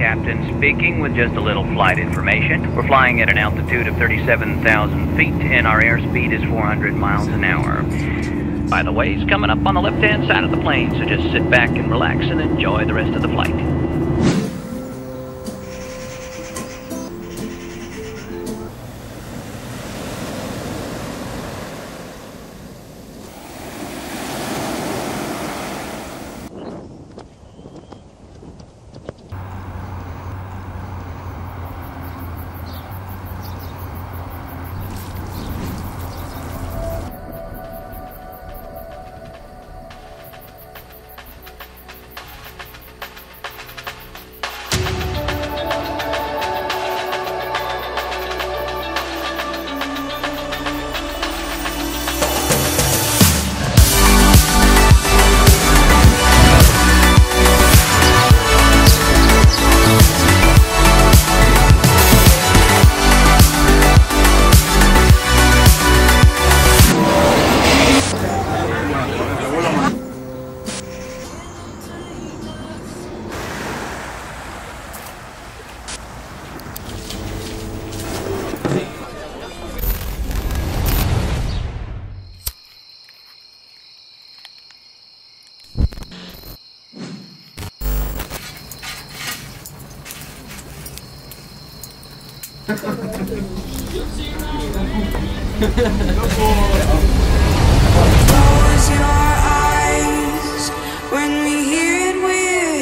captain speaking with just a little flight information. We're flying at an altitude of 37,000 feet and our airspeed is 400 miles an hour. By the way, he's coming up on the left-hand side of the plane, so just sit back and relax and enjoy the rest of the flight. Close your eyes. When we hear it, we're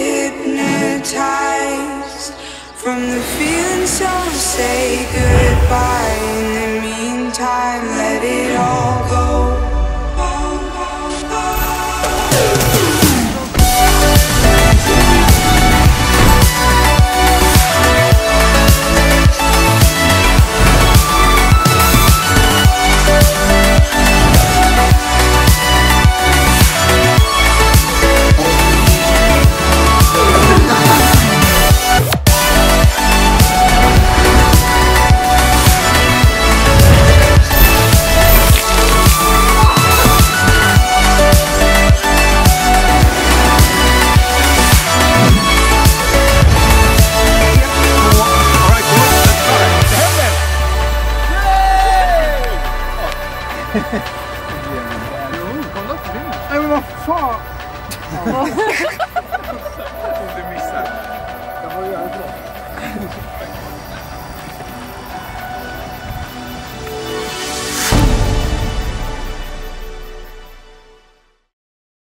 hypnotized. From the feeling, so say goodbye. In the meantime, let it all Kolla på. Nej men vad fan! Om du missar. Jag får göra det bra.